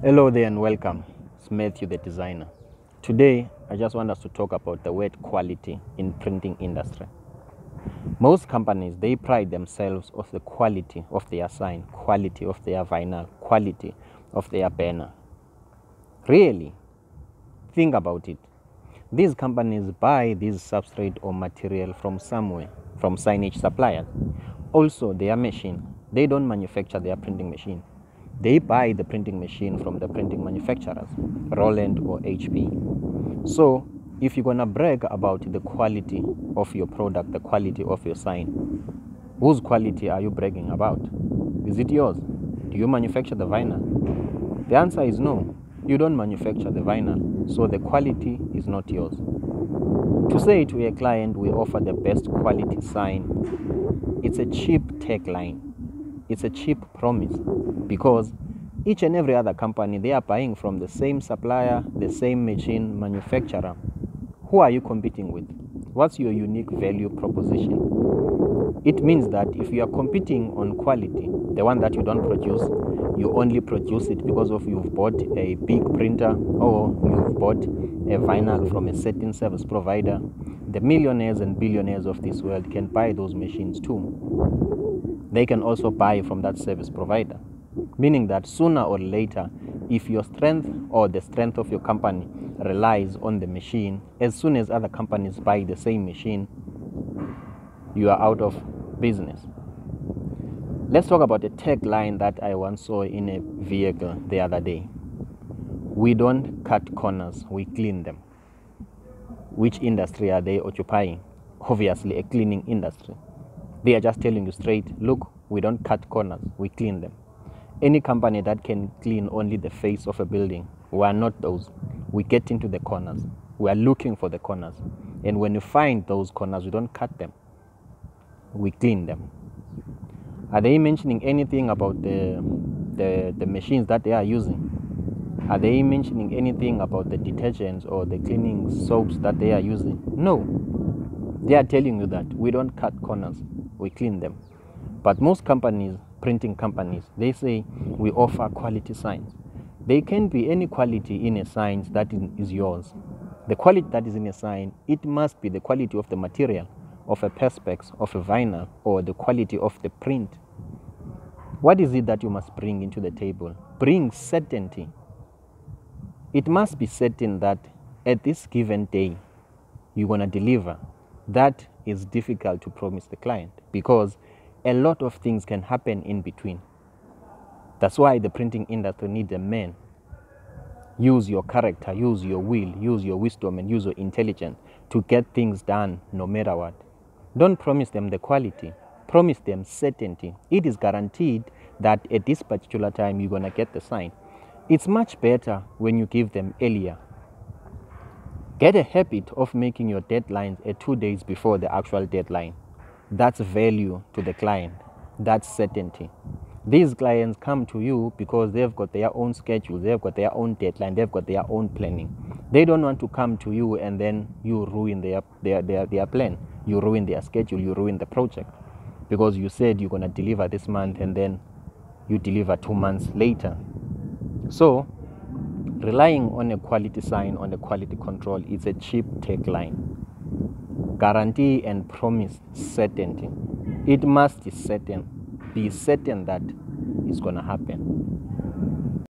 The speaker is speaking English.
Hello there and welcome. It's Matthew the designer. Today I just want us to talk about the word quality in printing industry. Most companies they pride themselves of the quality of their sign, quality of their vinyl, quality of their banner. Really, think about it. These companies buy this substrate or material from somewhere, from signage suppliers. Also, their machine, they don't manufacture their printing machine. They buy the printing machine from the printing manufacturers, Roland or HP. So, if you're gonna brag about the quality of your product, the quality of your sign, whose quality are you bragging about? Is it yours? Do you manufacture the vinyl? The answer is no. You don't manufacture the vinyl, so the quality is not yours. To say to a client we offer the best quality sign, it's a cheap tagline. It's a cheap promise because each and every other company they are buying from the same supplier, the same machine manufacturer. Who are you competing with? What's your unique value proposition? It means that if you are competing on quality, the one that you don't produce, you only produce it because of you've bought a big printer or you've bought a vinyl from a certain service provider. The millionaires and billionaires of this world can buy those machines too. They can also buy from that service provider, meaning that sooner or later, if your strength or the strength of your company relies on the machine, as soon as other companies buy the same machine, you are out of business. Let's talk about a tagline that I once saw in a vehicle the other day. We don't cut corners, we clean them. Which industry are they occupying? Obviously, a cleaning industry. They are just telling you straight look, we don't cut corners, we clean them. Any company that can clean only the face of a building, we are not those. We get into the corners. We are looking for the corners. And when you find those corners, we don't cut them, we clean them. Are they mentioning anything about the, the, the machines that they are using? Are they mentioning anything about the detergents or the cleaning soaps that they are using? No. They are telling you that we don't cut corners, we clean them. But most companies, printing companies, they say we offer quality signs. There can be any quality in a sign that is yours. The quality that is in a sign, it must be the quality of the material, of a perspex, of a vinyl, or the quality of the print. What is it that you must bring into the table? Bring certainty. It must be certain that at this given day, you're going to deliver. That is difficult to promise the client because a lot of things can happen in between. That's why the printing industry needs a man. Use your character, use your will, use your wisdom, and use your intelligence to get things done no matter what. Don't promise them the quality, promise them certainty. It is guaranteed that at this particular time you're going to get the sign. It's much better when you give them earlier. Get a habit of making your deadlines at two days before the actual deadline. That's value to the client. That's certainty. These clients come to you because they've got their own schedule, they've got their own deadline, they've got their own planning. They don't want to come to you and then you ruin their, their, their, their plan. You ruin their schedule, you ruin the project. Because you said you're going to deliver this month and then you deliver two months later. So, relying on a quality sign, on a quality control, is a cheap tagline. Guarantee and promise certainty. It must be certain. Be certain that it's going to happen.